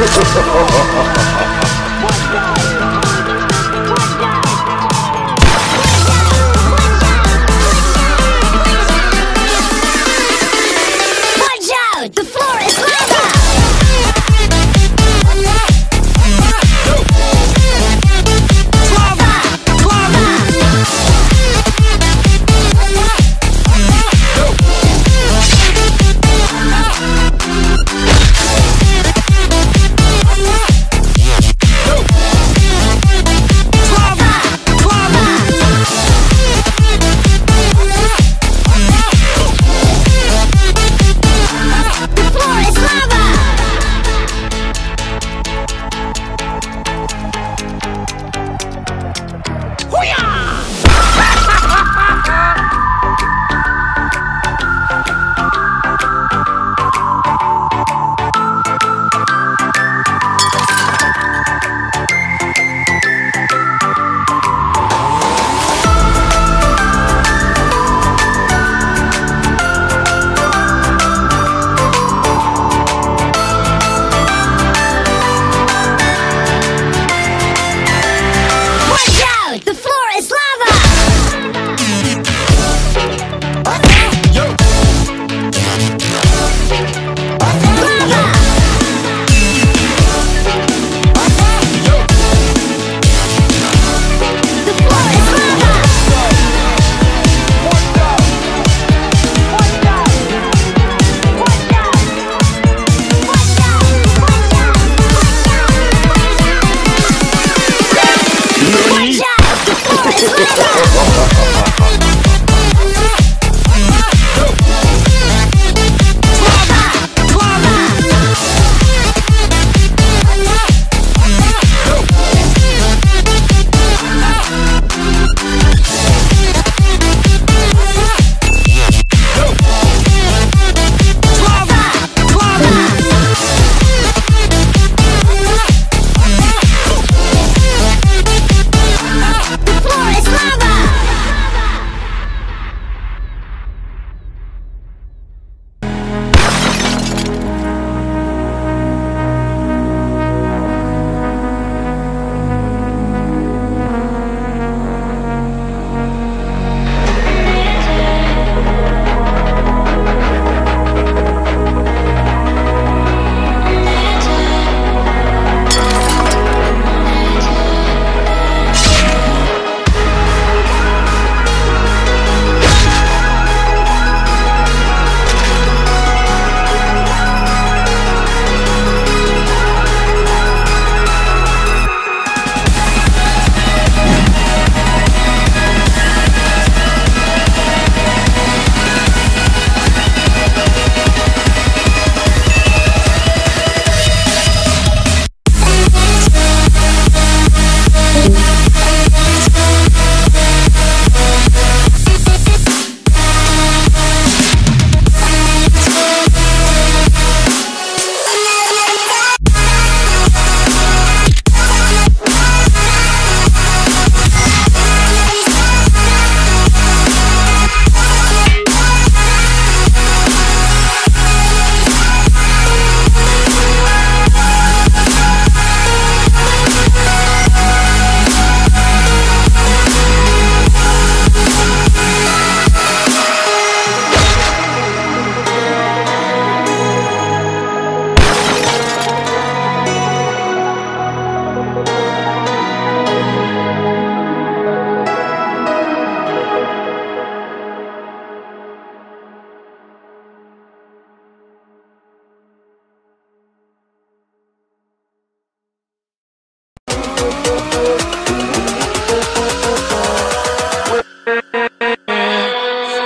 Ha ha ha ha ha!